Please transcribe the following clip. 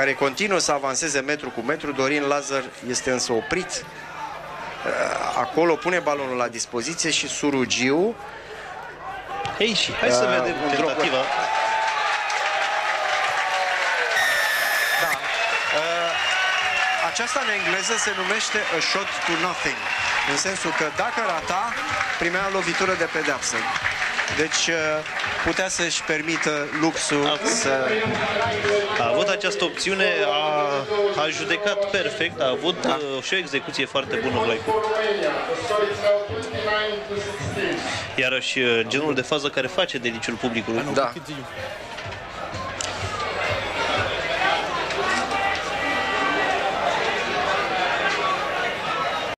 care continuă să avanseze metru cu metru. Dorin Lazar este însă oprit. Uh, Acolo pune balonul la dispoziție și Surugiu Ei, și hai să Uh, vedem un drop- tentativa. Da. Uh, aceasta în engleză se numește a shot to nothing. În sensul că dacă rata, primea lovitură de pedeapsă. Deci uh, putea să-și permită luxul să... A avut această opțiune, a, a judecat perfect, a avut da. uh, și o execuție foarte bună Vlaicu. Iarăși uh, genul de fază care face deliciul publicului. Da.